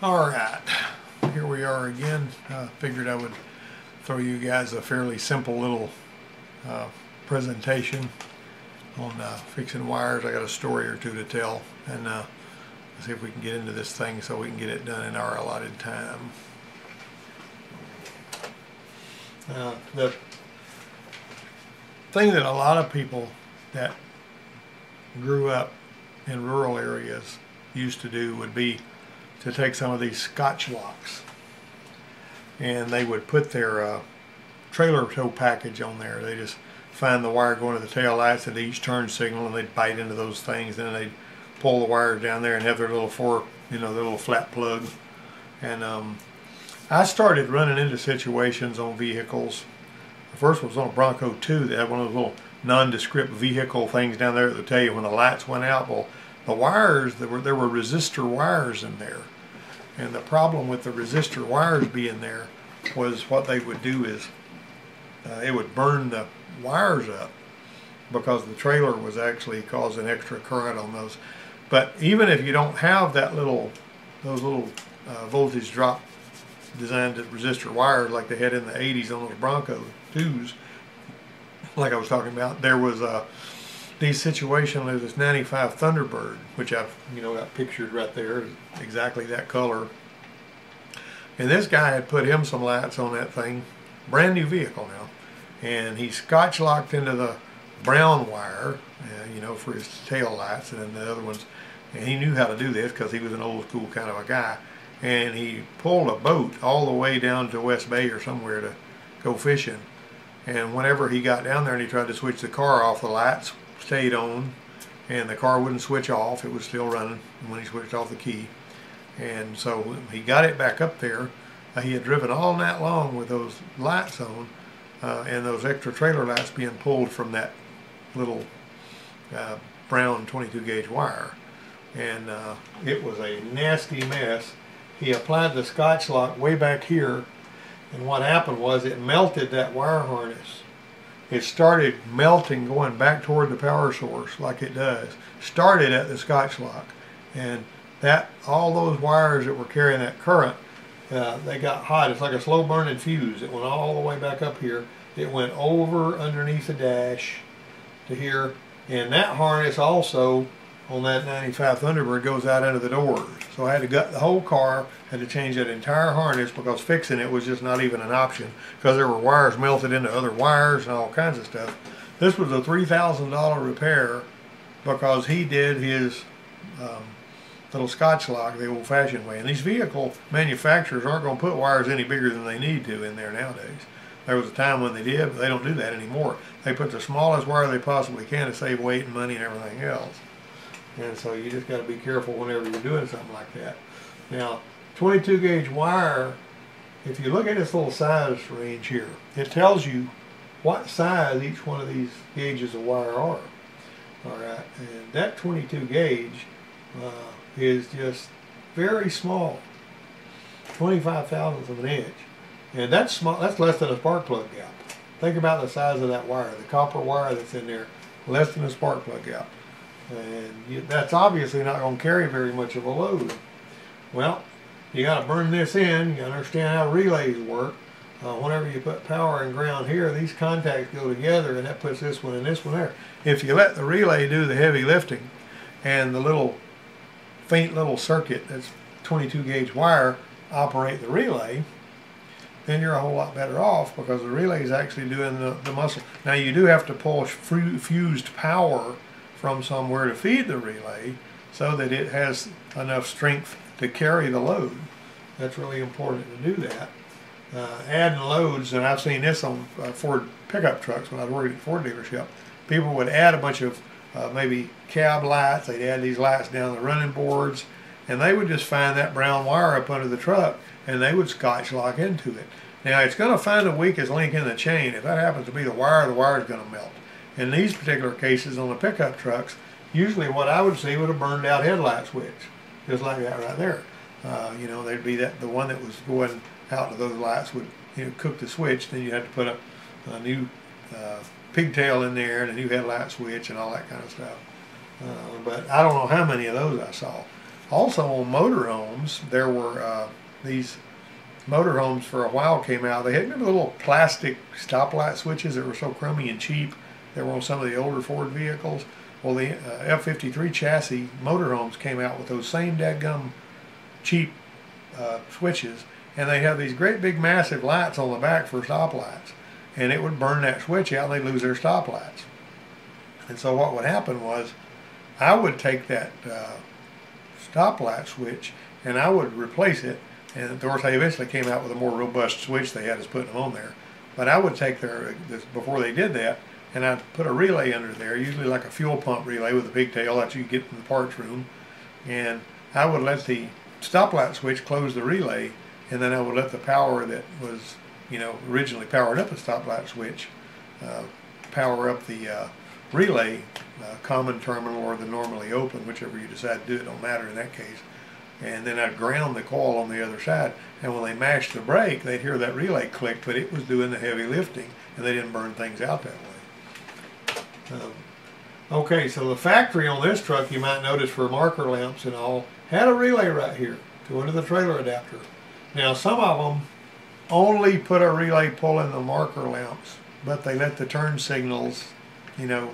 All right, here we are again. Uh, figured I would throw you guys a fairly simple little uh, presentation on uh, fixing wires. I got a story or two to tell, and uh, see if we can get into this thing so we can get it done in our allotted time. Uh, the thing that a lot of people that grew up in rural areas used to do would be to take some of these scotch locks and they would put their uh, trailer tow package on there. They just find the wire going to the tail lights at each turn signal and they'd bite into those things. and they'd pull the wires down there and have their little four, you know, their little flat plug. And um, I started running into situations on vehicles. The first was on a Bronco 2. They had one of those little nondescript vehicle things down there that tell you when the lights went out. Well, the wires there were there were resistor wires in there and the problem with the resistor wires being there was what they would do is uh, it would burn the wires up because the trailer was actually causing extra current on those. But even if you don't have that little those little uh, voltage drop designed to resistor wires like they had in the 80s on those Bronco 2s like I was talking about there was a these situations with this 95 Thunderbird, which I've you know got pictured right there, exactly that color. And this guy had put him some lights on that thing, brand new vehicle now, and he scotch locked into the brown wire, uh, you know, for his tail lights, and then the other ones. And he knew how to do this because he was an old school kind of a guy. And he pulled a boat all the way down to West Bay or somewhere to go fishing. And whenever he got down there and he tried to switch the car off, the lights stayed on and the car wouldn't switch off. It was still running when he switched off the key. And so he got it back up there. Uh, he had driven all night long with those lights on uh, and those extra trailer lights being pulled from that little uh, brown 22 gauge wire. And uh, it was a nasty mess. He applied the scotch lock way back here and what happened was it melted that wire harness it started melting going back toward the power source like it does. Started at the scotch lock. And that all those wires that were carrying that current, uh, they got hot. It's like a slow burning fuse. It went all the way back up here. It went over underneath the dash to here. And that harness also on that 95 Thunderbird goes out into the doors. So I had to gut the whole car, had to change that entire harness because fixing it was just not even an option because there were wires melted into other wires and all kinds of stuff. This was a $3,000 repair because he did his um, little scotch lock the old fashioned way. And these vehicle manufacturers aren't going to put wires any bigger than they need to in there nowadays. There was a time when they did, but they don't do that anymore. They put the smallest wire they possibly can to save weight and money and everything else. And so you just got to be careful whenever you're doing something like that. Now, 22 gauge wire, if you look at this little size range here, it tells you what size each one of these gauges of wire are. All right, and that 22 gauge uh, is just very small, 25 thousandths of an inch. And that's small, that's less than a spark plug gap. Think about the size of that wire, the copper wire that's in there, less than a spark plug gap. And that's obviously not going to carry very much of a load. Well, you got to burn this in. You understand how relays work. Uh, whenever you put power and ground here, these contacts go together and that puts this one and this one there. If you let the relay do the heavy lifting and the little faint little circuit that's 22 gauge wire operate the relay, then you're a whole lot better off because the relay is actually doing the, the muscle. Now you do have to pull fused power from somewhere to feed the relay so that it has enough strength to carry the load. That's really important to do that. Uh, adding loads, and I've seen this on uh, Ford pickup trucks when I was working at Ford dealership. People would add a bunch of uh, maybe cab lights, they'd add these lights down the running boards, and they would just find that brown wire up under the truck and they would scotch lock into it. Now it's going to find the weakest link in the chain. If that happens to be the wire, the wire is going to melt. In these particular cases on the pickup trucks, usually what I would see would have burned out headlight switch, just like that right there. Uh, you know, there'd be that the one that was going out to those lights would you know cook the switch. Then you had to put a, a new uh, pigtail in there and a new headlight switch and all that kind of stuff. Uh, but I don't know how many of those I saw. Also on motorhomes, there were uh, these motorhomes for a while came out. They had little plastic stoplight switches that were so crummy and cheap. They were on some of the older Ford vehicles. Well, the uh, F53 chassis motorhomes came out with those same dadgum cheap uh, switches, and they have these great big massive lights on the back for stoplights, and it would burn that switch out, and they'd lose their stoplights. And so what would happen was, I would take that uh, stoplight switch and I would replace it. And of course, they eventually came out with a more robust switch they had us putting them on there. But I would take their before they did that, and I'd put a relay under there, usually like a fuel pump relay with a pigtail that you get in the parts room, and I would let the stoplight switch close the relay, and then I would let the power that was, you know, originally powered up the stoplight switch, uh, power up the uh, relay, uh, common terminal or the normally open, whichever you decide to do, it don't matter in that case. And then I'd ground the coil on the other side, and when they mashed the brake, they'd hear that relay click, but it was doing the heavy lifting, and they didn't burn things out that way. Um, okay, so the factory on this truck, you might notice for marker lamps and all, had a relay right here to into the trailer adapter. Now some of them only put a relay pull in the marker lamps, but they let the turn signals, you know,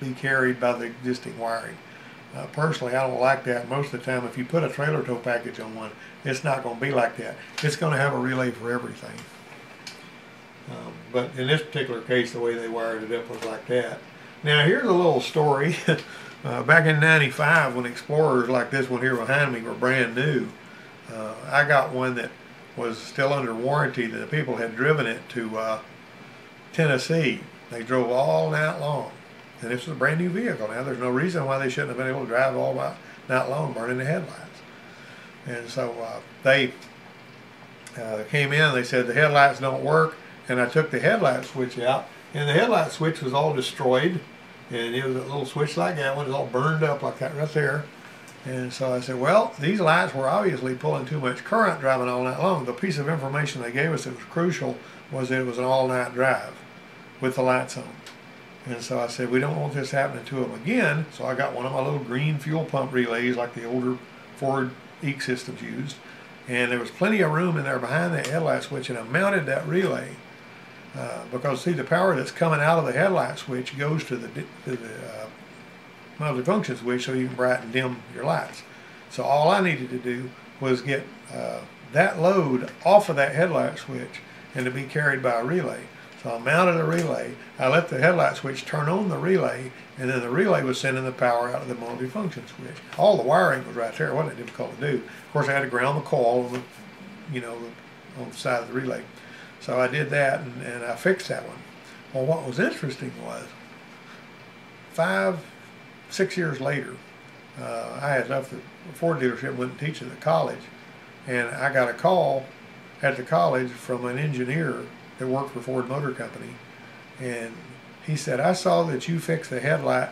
be carried by the existing wiring. Uh, personally, I don't like that. Most of the time, if you put a trailer tow package on one, it's not going to be like that. It's going to have a relay for everything. Um, but in this particular case, the way they wired it up was like that. Now, here's a little story. uh, back in 95, when Explorers like this one here behind me were brand new, uh, I got one that was still under warranty that the people had driven it to uh, Tennessee. They drove all night long. And this was a brand new vehicle now. There's no reason why they shouldn't have been able to drive all night long burning the headlights. And so uh, they uh, came in they said the headlights don't work. And I took the headlight switch out. And the headlight switch was all destroyed. And it was a little switch like that one. Was all burned up like that right there. And so I said, well, these lights were obviously pulling too much current driving all night long. The piece of information they gave us that was crucial was that it was an all-night drive with the lights on. And so I said, we don't want this happening to them again. So I got one of my little green fuel pump relays like the older Ford EEC systems used. And there was plenty of room in there behind that headlight switch and I mounted that relay. Uh, because see the power that's coming out of the headlight switch goes to the, to the uh, multifunction switch so you can brighten dim your lights. So all I needed to do was get uh, that load off of that headlight switch and to be carried by a relay. So I mounted a relay. I let the headlight switch turn on the relay, and then the relay was sending the power out of the multifunction switch. All the wiring was right there. It wasn't difficult to do. Of course, I had to ground the coil on the, you know, on the side of the relay. So I did that, and, and I fixed that one. Well, what was interesting was five, six years later, uh, I had left the Ford dealership, went teaching at college, and I got a call at the college from an engineer that worked for Ford Motor Company, and he said, I saw that you fixed the headlight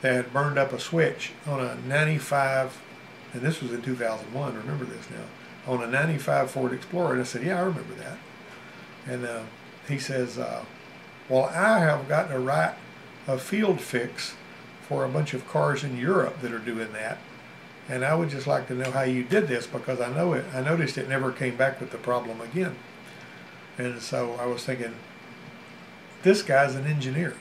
that had burned up a switch on a 95, and this was in 2001, remember this now, on a 95 Ford Explorer. And I said, yeah, I remember that. And uh, he says, uh, well, I have got to write a field fix for a bunch of cars in Europe that are doing that. And I would just like to know how you did this because I know it. I noticed it never came back with the problem again. And so I was thinking, this guy's an engineer.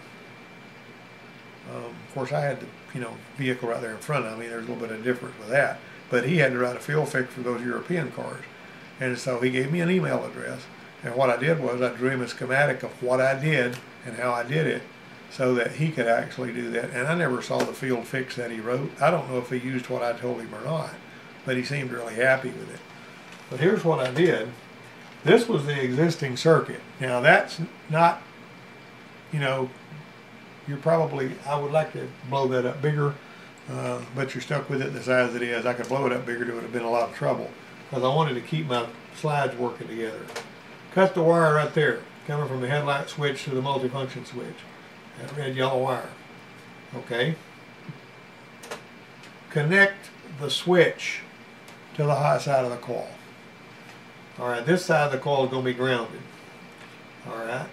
Um, of course, I had the you know vehicle right there in front of me. There's a little bit of difference with that, but he had to write a field fix for those European cars, and so he gave me an email address. And what I did was I drew him a schematic of what I did and how I did it, so that he could actually do that. And I never saw the field fix that he wrote. I don't know if he used what I told him or not, but he seemed really happy with it. But here's what I did. This was the existing circuit. Now that's not, you know, you're probably, I would like to blow that up bigger, uh, but you're stuck with it the size it is. I could blow it up bigger, it would have been a lot of trouble because I wanted to keep my slides working together. Cut the wire right there, coming from the headlight switch to the multifunction switch. That red yellow wire. Okay. Connect the switch to the hot side of the coil. All right, this side of the coil is going to be grounded. All right.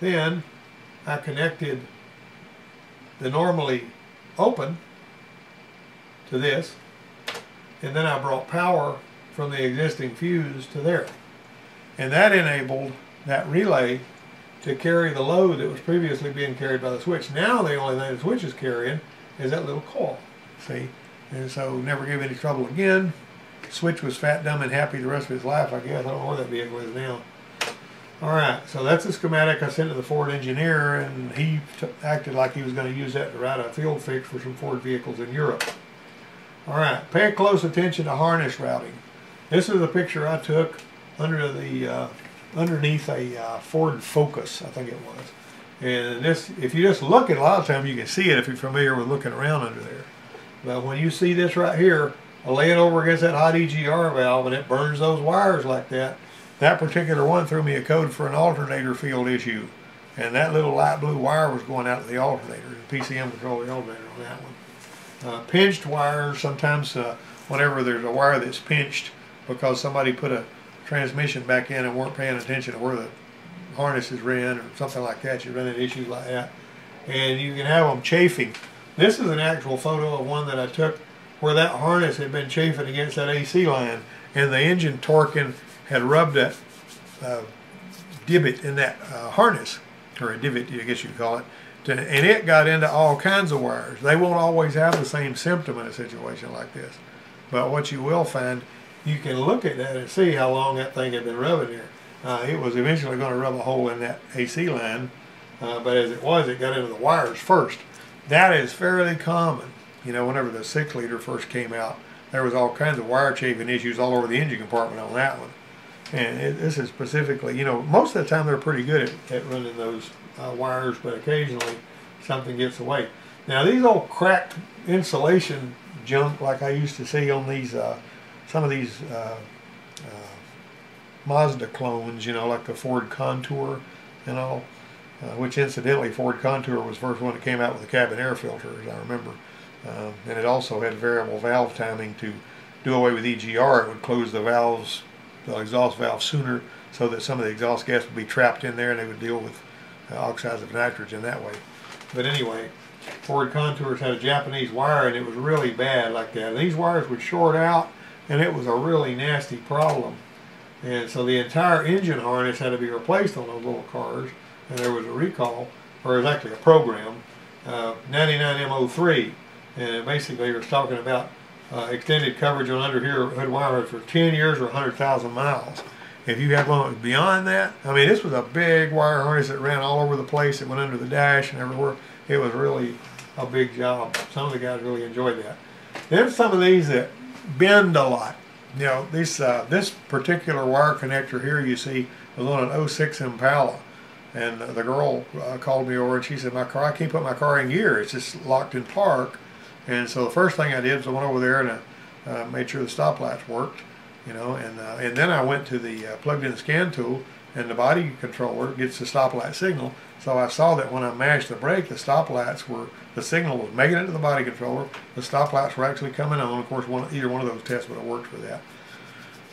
Then I connected the normally open to this, and then I brought power from the existing fuse to there. And that enabled that relay to carry the load that was previously being carried by the switch. Now the only thing the switch is carrying is that little coil, see? And so never gave any trouble again. Switch was fat, dumb, and happy the rest of his life, I guess. I don't know where that vehicle is now. All right, so that's a schematic I sent to the Ford engineer, and he acted like he was going to use that to write a field fix for some Ford vehicles in Europe. All right, pay close attention to harness routing. This is a picture I took under the uh, underneath a uh, Ford Focus, I think it was. And this, if you just look at a lot of times, you can see it if you're familiar with looking around under there. But when you see this right here, I lay it over against that hot EGR valve and it burns those wires like that. That particular one threw me a code for an alternator field issue. And that little light blue wire was going out to the alternator. The PCM controlled the alternator on that one. Uh, pinched wires, sometimes uh, whenever there's a wire that's pinched because somebody put a transmission back in and weren't paying attention to where the harnesses ran or something like that, you run into issues like that. And you can have them chafing. This is an actual photo of one that I took where that harness had been chafing against that AC line and the engine torquing had rubbed that uh, divot in that uh, harness, or a divot, I guess you'd call it, to, and it got into all kinds of wires. They won't always have the same symptom in a situation like this. But what you will find, you can look at that and see how long that thing had been rubbing there. Uh, it was eventually going to rub a hole in that AC line, uh, but as it was, it got into the wires first. That is fairly common. You know, whenever the six liter first came out, there was all kinds of wire chafing issues all over the engine compartment on that one. And it, this is specifically, you know, most of the time they're pretty good at, at running those uh, wires, but occasionally something gets away. Now these old cracked insulation junk like I used to see on these, uh, some of these uh, uh Mazda clones, you know, like the Ford Contour and all, uh, which incidentally Ford Contour was the first one that came out with a cabin air filter, as I remember. Um, and it also had variable valve timing to do away with EGR. It would close the valves, the exhaust valve sooner so that some of the exhaust gas would be trapped in there and they would deal with uh, oxides of nitrogen that way. But anyway, Ford Contours had a Japanese wire and it was really bad like that. These wires would short out and it was a really nasty problem. And so the entire engine harness had to be replaced on those little cars and there was a recall, or it was actually a program, uh, 99M03 and basically was talking about uh, extended coverage on under here hood wires for 10 years or 100,000 miles. If you had one beyond that, I mean, this was a big wire harness that ran all over the place. It went under the dash and everywhere. It was really a big job. Some of the guys really enjoyed that. Then some of these that bend a lot. You know, this uh, this particular wire connector here you see was on an 06 Impala. And the girl uh, called me over and she said, my car, I can't put my car in gear. It's just locked in park. And so the first thing I did was I went over there and uh, made sure the stoplights worked, you know, and uh, and then I went to the uh, plugged in scan tool and the body controller gets the stoplight signal. So I saw that when I mashed the brake, the stoplights were the signal was making it to the body controller. The stoplights were actually coming on. Of course, one either one of those tests would have worked for that.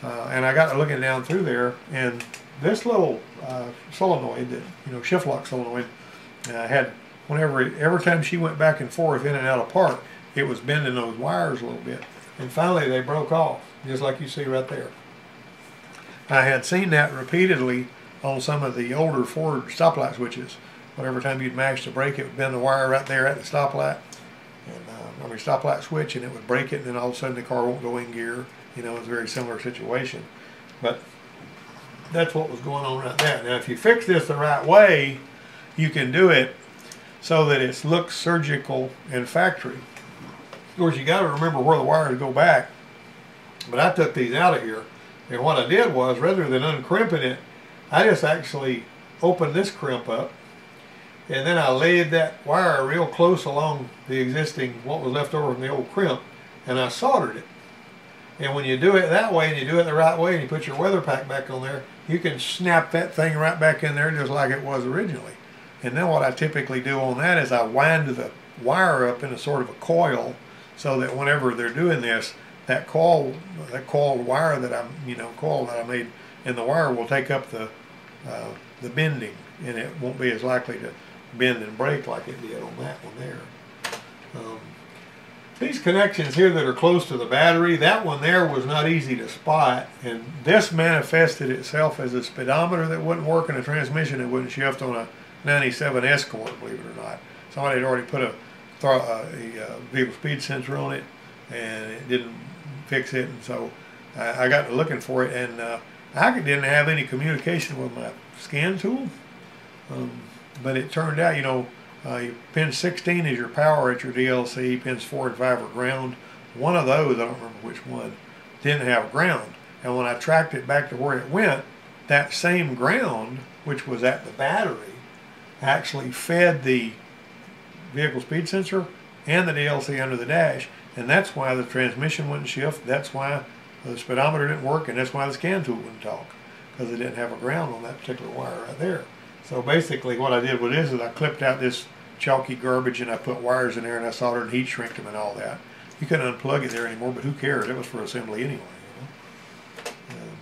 Uh, and I got to looking down through there, and this little uh, solenoid that you know shift lock solenoid uh, had whenever every time she went back and forth in and out of park, it was bending those wires a little bit. And finally they broke off, just like you see right there. I had seen that repeatedly on some of the older Ford stoplight switches. Whatever time you'd mash the brake, it would bend the wire right there at the stoplight. And, uh, I mean, stoplight switch, and it would break it, and then all of a sudden the car won't go in gear. You know, it's a very similar situation. But that's what was going on right there. Now, if you fix this the right way, you can do it so that it looks surgical and factory. Of course, you got to remember where the wires go back. But I took these out of here. And what I did was, rather than uncrimping it, I just actually opened this crimp up. And then I laid that wire real close along the existing, what was left over from the old crimp. And I soldered it. And when you do it that way, and you do it the right way, and you put your weather pack back on there, you can snap that thing right back in there just like it was originally. And then what I typically do on that is I wind the wire up in a sort of a coil so that whenever they're doing this, that coil, that coil wire that I'm, you know, coil that I made in the wire will take up the uh, the bending, and it won't be as likely to bend and break like it did on that one there. Um, these connections here that are close to the battery, that one there was not easy to spot, and this manifested itself as a speedometer that wouldn't work and a transmission that wouldn't shift on a 97 Escort, believe it or not. Somebody had already put a, a, a vehicle speed sensor on it, and it didn't fix it, and so I, I got looking for it, and uh, I didn't have any communication with my scan tool, um, but it turned out, you know, uh, pin 16 is your power at your DLC. Pins 4 and 5 are ground. One of those, I don't remember which one, didn't have ground. And when I tracked it back to where it went, that same ground, which was at the battery, actually fed the vehicle speed sensor and the DLC under the dash. And that's why the transmission wouldn't shift. That's why the speedometer didn't work. And that's why the scan tool wouldn't talk. Because it didn't have a ground on that particular wire right there. So basically what I did with this is I clipped out this chalky garbage and I put wires in there and I soldered and heat shrinked them and all that. You couldn't unplug it there anymore, but who cares? It was for assembly anyway. You know? um,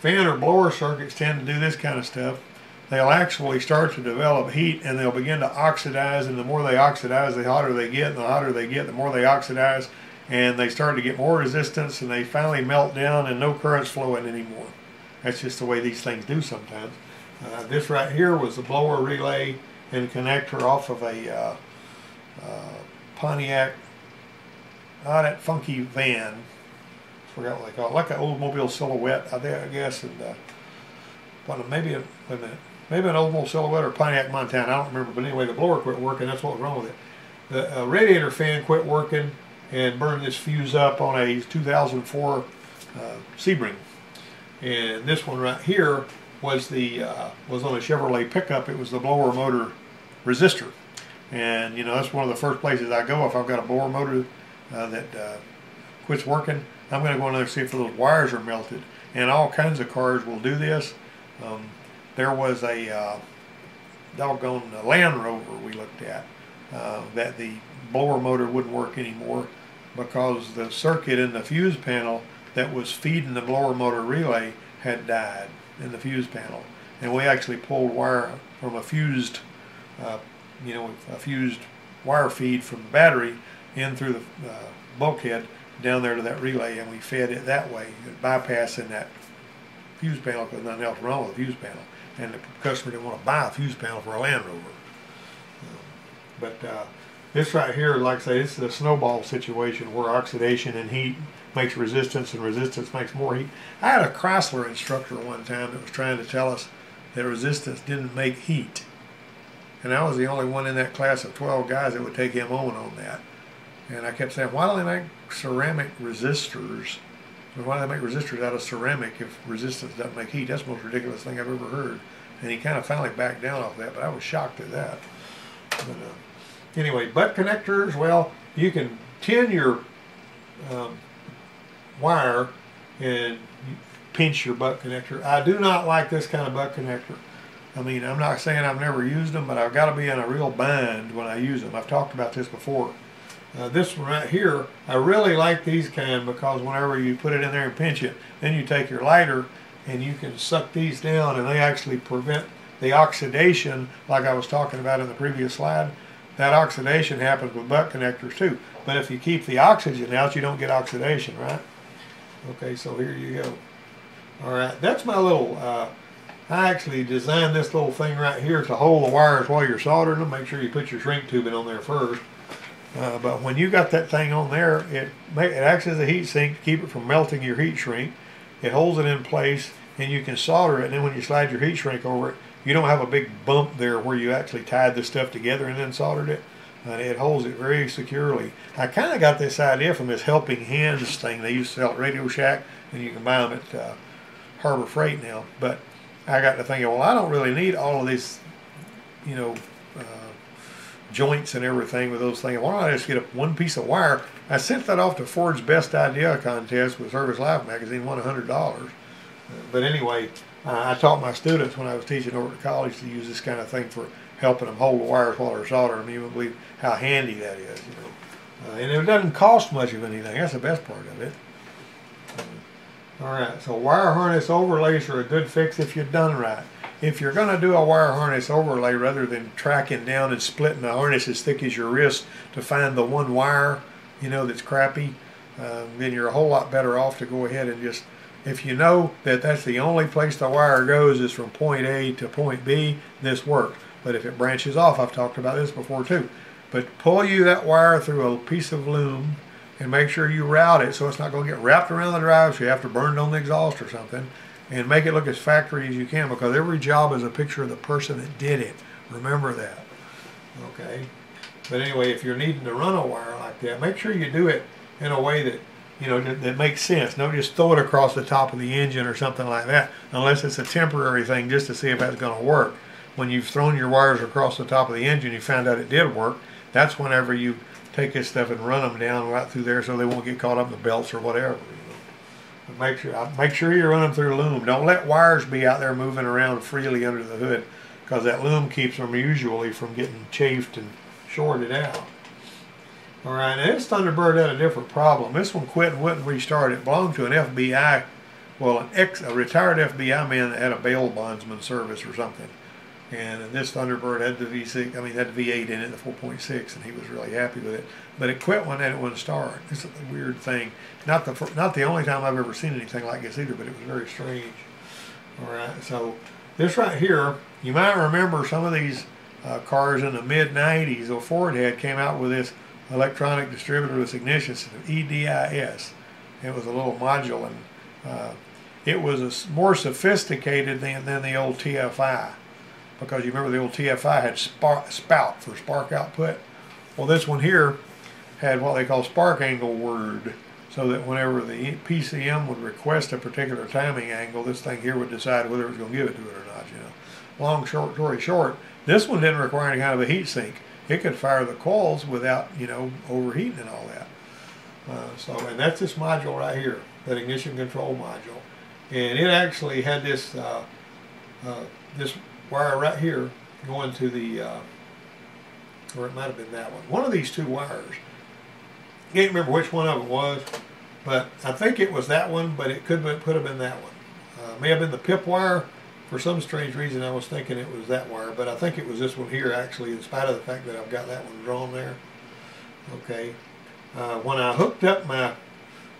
fan or blower circuits tend to do this kind of stuff. They'll actually start to develop heat and they'll begin to oxidize and the more they oxidize, the hotter they get and the hotter they get, the more they oxidize and they start to get more resistance and they finally melt down and no current's flowing anymore. That's just the way these things do sometimes. Uh, this right here was the blower relay and connector off of a uh, uh, Pontiac, not that funky van. Forgot what they call it, like an Oldsmobile Silhouette, I guess, and uh, maybe a, wait a minute, maybe an Oldsmobile Silhouette or Pontiac Montana. I don't remember, but anyway, the blower quit working. That's what was wrong with it. The uh, radiator fan quit working and burned this fuse up on a 2004 uh, Sebring. And this one right here was the uh, was on a Chevrolet pickup. It was the blower motor resistor, and you know that's one of the first places I go if I've got a blower motor uh, that uh, quits working. I'm going to go in there and see if those wires are melted. And all kinds of cars will do this. Um, there was a uh, doggone Land Rover we looked at uh, that the blower motor wouldn't work anymore because the circuit in the fuse panel that was feeding the blower motor relay had died in the fuse panel. And we actually pulled wire from a fused, uh, you know, a fused wire feed from the battery in through the uh, bulkhead down there to that relay, and we fed it that way, bypassing that fuse panel because nothing else wrong with the fuse panel. And the customer didn't want to buy a fuse panel for a Land Rover. but uh, this right here, like I say, this is a snowball situation where oxidation and heat makes resistance and resistance makes more heat. I had a Chrysler instructor one time that was trying to tell us that resistance didn't make heat. And I was the only one in that class of 12 guys that would take him on on that. And I kept saying, why don't they make ceramic resistors? Why do they make resistors out of ceramic if resistance doesn't make heat? That's the most ridiculous thing I've ever heard. And he kind of finally backed down off that, but I was shocked at that. But, uh, anyway, butt connectors, well, you can tin your um, wire and pinch your butt connector. I do not like this kind of butt connector. I mean, I'm not saying I've never used them, but I've got to be in a real bind when I use them. I've talked about this before. Uh, this one right here, I really like these kind because whenever you put it in there and pinch it, then you take your lighter and you can suck these down and they actually prevent the oxidation like I was talking about in the previous slide. That oxidation happens with butt connectors too. But if you keep the oxygen out, you don't get oxidation, right? Okay, so here you go. All right, that's my little, uh, I actually designed this little thing right here to hold the wires while you're soldering them. Make sure you put your shrink tubing on there first. Uh, but when you got that thing on there, it, it acts as a heat sink to keep it from melting your heat shrink. It holds it in place and you can solder it. And then when you slide your heat shrink over it, you don't have a big bump there where you actually tied the stuff together and then soldered it and it holds it very securely. I kind of got this idea from this Helping Hands thing they used to sell at Radio Shack, and you can buy them at uh, Harbor Freight now. But I got to thinking, well, I don't really need all of these, you know, uh, joints and everything with those things. Why don't I just get one piece of wire? I sent that off to Ford's Best Idea contest with Service Life magazine, won $100. But anyway, I taught my students when I was teaching over at college to use this kind of thing for helping them hold the wires while they're soldering. You won't believe how handy that is, you know. Uh, and it doesn't cost much of anything. That's the best part of it. Uh, all right, so wire harness overlays are a good fix if you're done right. If you're going to do a wire harness overlay rather than tracking down and splitting the harness as thick as your wrist to find the one wire you know that's crappy, uh, then you're a whole lot better off to go ahead and just if you know that that's the only place the wire goes is from point A to point B, this works. But if it branches off, I've talked about this before too. But pull you that wire through a piece of loom and make sure you route it so it's not going to get wrapped around the drive so you have to burn it on the exhaust or something. And make it look as factory as you can because every job is a picture of the person that did it. Remember that. Okay. But anyway, if you're needing to run a wire like that, make sure you do it in a way that you know, that, that, makes sense. Don't just throw it across the top of the engine or something like that, unless it's a temporary thing just to see if that's going to work. When you've thrown your wires across the top of the engine, you found out it did work. That's whenever you take this stuff and run them down right through there so they won't get caught up in the belts or whatever. Make sure uh, make sure you run them through loom. Don't let wires be out there moving around freely under the hood because that loom keeps them usually from getting chafed and shorted out. All right, now this Thunderbird had a different problem. This one quit and wouldn't restart. It belonged to an FBI, well, an ex, a retired FBI man that had a bail bondsman service or something. And this Thunderbird had the V6, I mean, had the V8 in it, the 4.6, and he was really happy with it. But it quit one day it wouldn't start. It's a weird thing. Not the not the only time I've ever seen anything like this either, but it was very strange. All right, so this right here, you might remember some of these uh, cars in the mid 90s, or Ford had came out with this electronic distributorless ignition system, EDIS. It was a little module, and uh, it was more sophisticated than, than the old TFI because you remember the old TFI had spark, spout for spark output. Well, this one here had what they call spark angle word, so that whenever the PCM would request a particular timing angle, this thing here would decide whether it was going to give it to it or not. You know, long short story short, this one didn't require any kind of a heat sink it could fire the coils without, you know, overheating and all that. Uh, so, and that's this module right here, that ignition control module. And it actually had this, uh, uh, this wire right here going to the, uh, or it might have been that one. One of these two wires. I can't remember which one of them was, but I think it was that one, but it could have, could have been that one. Uh, may have been the PIP wire, for some strange reason I was thinking it was that wire, but I think it was this one here actually, in spite of the fact that I've got that one drawn there. Okay. Uh, when I hooked up my,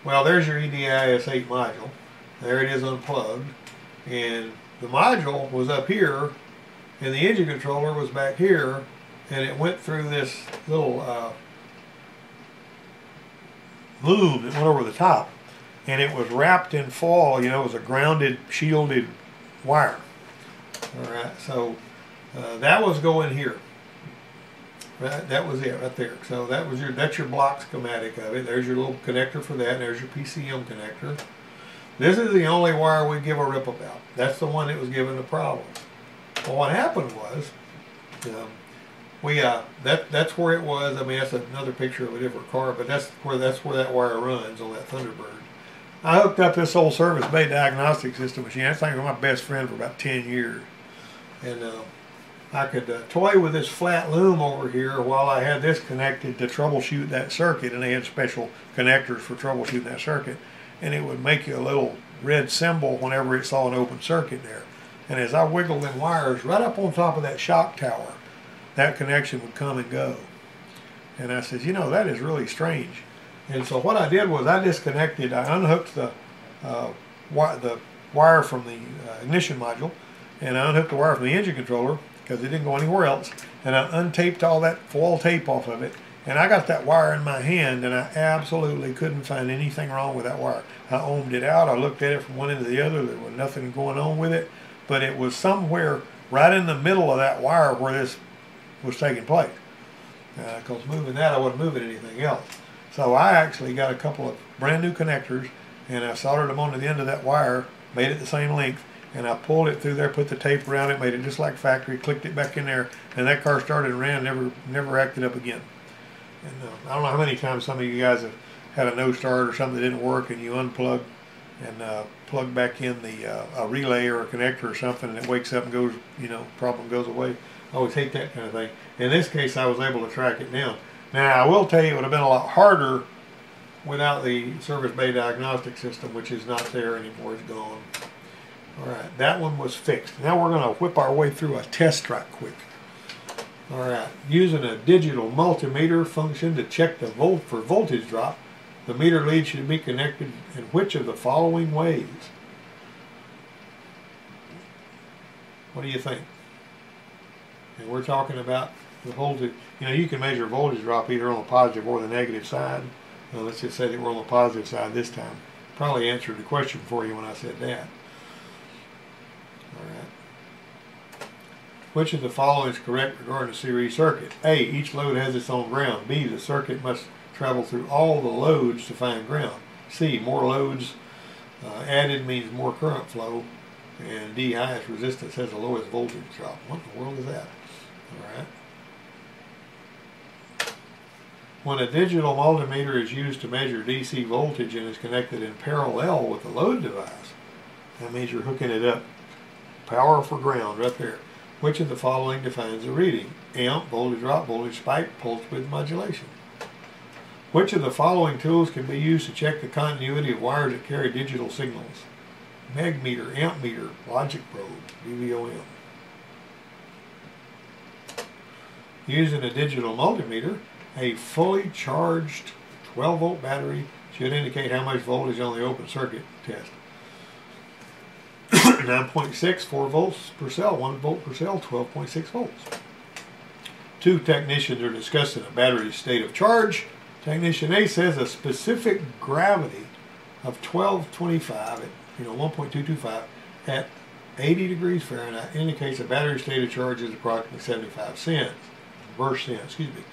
well, there's your EDIS 8 module. There it is unplugged. And the module was up here, and the engine controller was back here, and it went through this little uh, loom that went over the top. And it was wrapped in foil, you know, it was a grounded, shielded wire. All right, so uh, that was going here. Right, that was it right there. So that was your that's your block schematic of it. There's your little connector for that. There's your PCM connector. This is the only wire we give a rip about. That's the one that was given the problem. Well, what happened was, um, we uh, that that's where it was. I mean, that's another picture of a different car, but that's where that's where that wire runs on that Thunderbird. I hooked up this old service bay diagnostic system machine. That thing my best friend for about 10 years. And uh, I could uh, toy with this flat loom over here while I had this connected to troubleshoot that circuit. And they had special connectors for troubleshooting that circuit. And it would make you a little red symbol whenever it saw an open circuit there. And as I wiggled them wires right up on top of that shock tower, that connection would come and go. And I said, you know, that is really strange. And so what I did was I disconnected, I unhooked the, uh, wi the wire from the uh, ignition module, and I unhooked the wire from the engine controller because it didn't go anywhere else, and I untaped all that foil tape off of it, and I got that wire in my hand, and I absolutely couldn't find anything wrong with that wire. I ohmed it out, I looked at it from one end to the other, there was nothing going on with it, but it was somewhere right in the middle of that wire where this was taking place. Because uh, moving that, I wasn't moving anything else. So I actually got a couple of brand new connectors and I soldered them onto the end of that wire, made it the same length, and I pulled it through there, put the tape around it, made it just like factory, clicked it back in there, and that car started and ran, never never acted up again. And uh, I don't know how many times some of you guys have had a no start or something that didn't work, and you unplug and uh, plug back in the uh, a relay or a connector or something, and it wakes up and goes, you know, problem goes away. I always hate that kind of thing. In this case, I was able to track it down. Now, I will tell you it would have been a lot harder without the service bay diagnostic system, which is not there anymore. It's gone. All right, that one was fixed. Now we're going to whip our way through a test right quick. All right, using a digital multimeter function to check the volt for voltage drop, the meter lead should be connected in which of the following ways? What do you think? And we're talking about the voltage. You know, you can measure voltage drop either on the positive or the negative side. Well, let's just say that we're on the positive side this time. Probably answered the question for you when I said that. All right. Which of the following is correct regarding a series circuit? A. Each load has its own ground. B. The circuit must travel through all the loads to find ground. C. More loads uh, added means more current flow. And D. Highest resistance has the lowest voltage drop. What in the world is that? All right. When a digital multimeter is used to measure DC voltage and is connected in parallel with the load device, that means you're hooking it up power for ground right there. Which of the following defines a reading? Amp, voltage drop, voltage spike, pulse width modulation. Which of the following tools can be used to check the continuity of wires that carry digital signals? Meg meter, amp meter, logic probe, DVOM. Using a digital multimeter, a fully charged 12 volt battery should indicate how much voltage on the open circuit test. 9.6, 4 volts per cell, 1 volt per cell, 12.6 volts. Two technicians are discussing a battery state of charge. Technician A says a specific gravity of 1225 at you know 1.225 at 80 degrees Fahrenheit indicates a battery state of charge is approximately 75 cents. Verse cents, excuse me.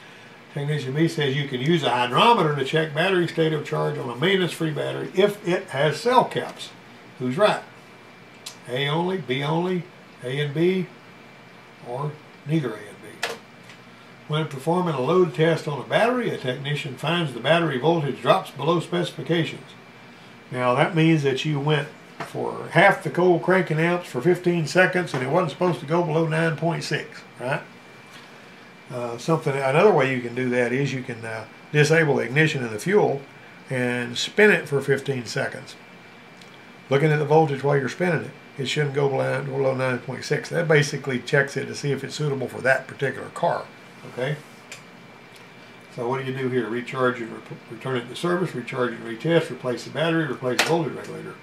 Technician B says you can use a hydrometer to check battery state of charge on a maintenance-free battery if it has cell caps. Who's right? A only, B only, A and B, or neither A and B. When performing a load test on a battery, a technician finds the battery voltage drops below specifications. Now that means that you went for half the cold cranking amps for 15 seconds and it wasn't supposed to go below 9.6, right? Uh, something another way you can do that is you can uh, disable the ignition in the fuel and spin it for 15 seconds. Looking at the voltage while you're spinning it, it shouldn't go below, below 9.6. That basically checks it to see if it's suitable for that particular car. Okay. So what do you do here? Recharge and re return it to service, recharge and retest, replace the battery, replace the voltage regulator.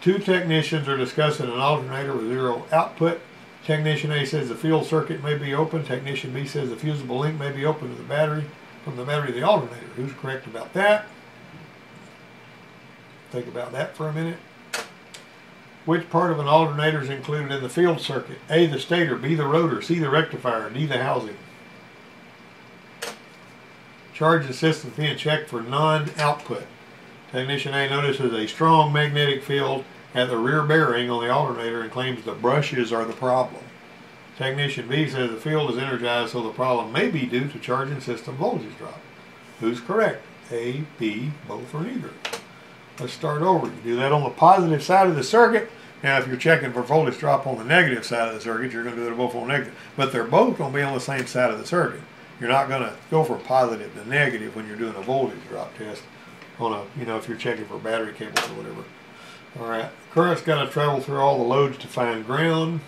Two technicians are discussing an alternator with zero output Technician A says the field circuit may be open. Technician B says the fusible link may be open to the battery from the battery to the alternator. Who's correct about that? Think about that for a minute. Which part of an alternator is included in the field circuit? A, the stator, B, the rotor, C, the rectifier, D, the housing. Charge assistance being checked for non-output. Technician A notices a strong magnetic field at the rear bearing on the alternator and claims the brushes are the problem. Technician B says the field is energized so the problem may be due to charging system voltage drop. Who's correct? A, B, both or neither. Let's start over. You do that on the positive side of the circuit. Now if you're checking for voltage drop on the negative side of the circuit, you're going to do it both on negative. But they're both going to be on the same side of the circuit. You're not going to go from positive to negative when you're doing a voltage drop test on a, you know, if you're checking for battery cables or whatever. All right, current's got to travel through all the loads to find ground.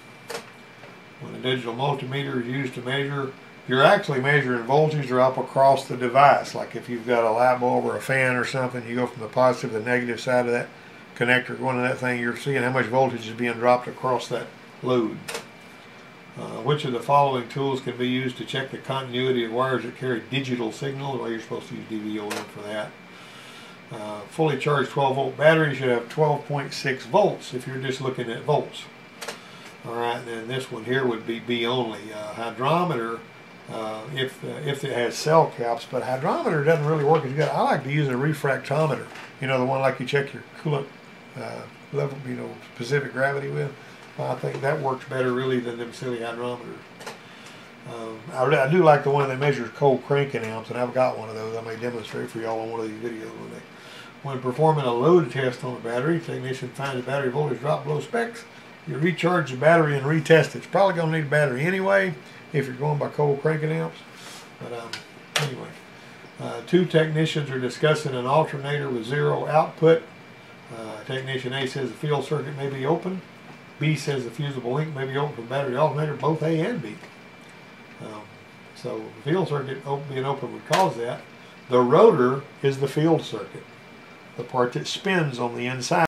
When a digital multimeter is used to measure, you're actually measuring voltage drop across the device. Like if you've got a light bulb or a fan or something, you go from the positive to the negative side of that connector going to that thing, you're seeing how much voltage is being dropped across that load. Uh, which of the following tools can be used to check the continuity of wires that carry digital signals? Well, you're supposed to use DVOM for that. Uh, fully charged 12 volt battery should have 12.6 volts if you're just looking at volts. All right, then this one here would be B only. Uh, hydrometer, uh, if uh, if it has cell caps, but hydrometer doesn't really work as good. I like to use a refractometer. You know, the one like you check your coolant uh, level, you know, specific gravity with. I think that works better really than them silly hydrometers. Um, I, I, do like the one that measures cold cranking amps, and I've got one of those. I may demonstrate for y'all on one of these videos one day. When performing a load test on a battery, technician finds the battery voltage drop below specs. You recharge the battery and retest it. It's probably going to need a battery anyway if you're going by cold cranking amps. But um, anyway, uh, two technicians are discussing an alternator with zero output. Uh, technician A says the field circuit may be open. B says the fusible link may be open for battery alternator, both A and B. Um, So the field circuit being open would cause that. The rotor is the field circuit, the part that spins on the inside.